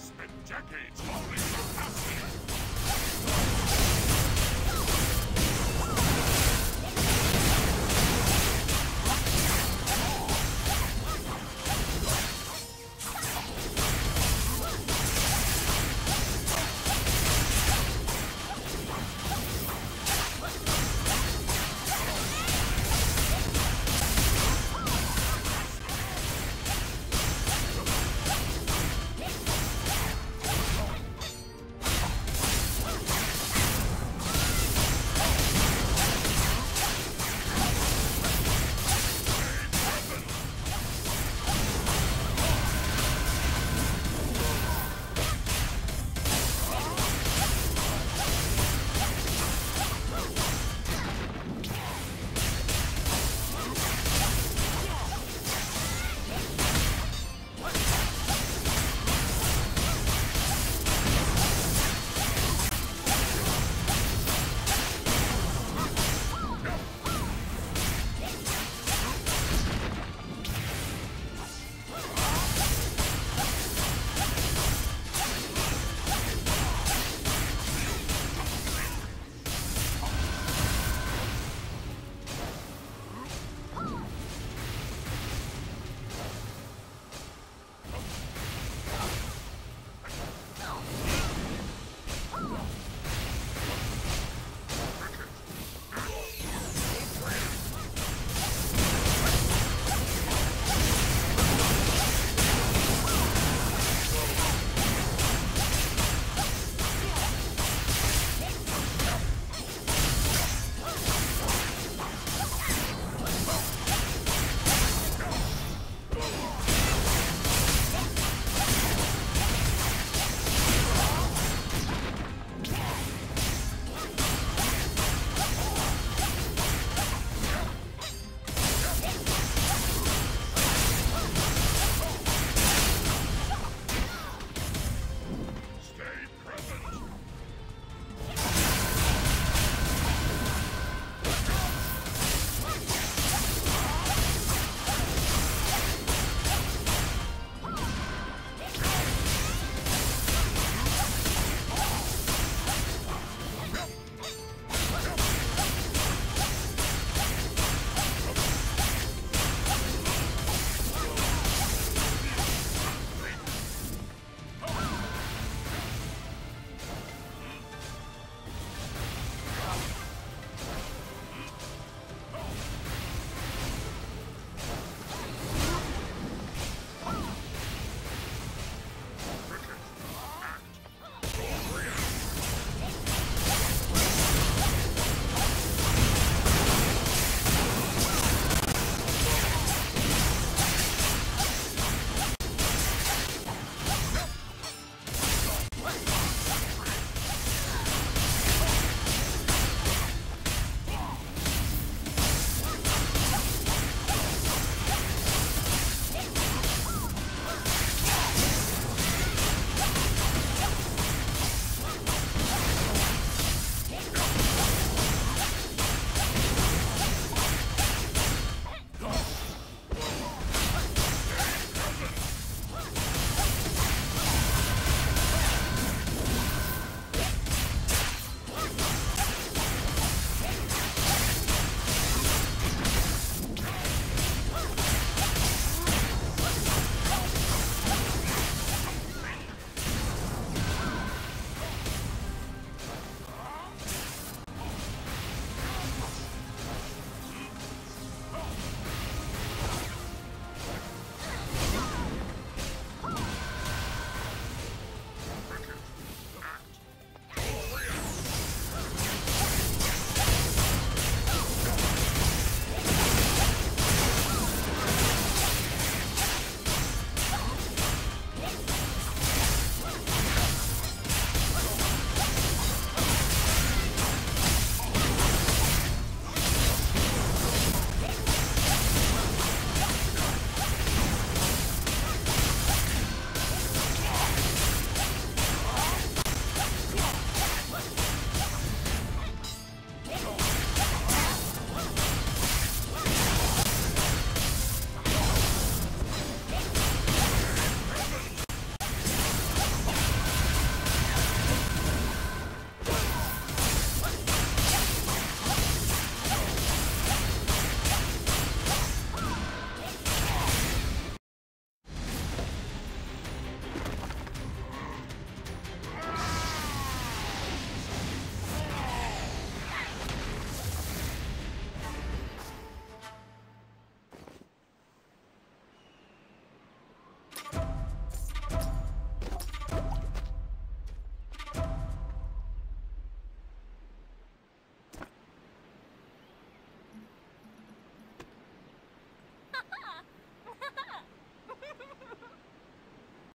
spent decades holding capacity.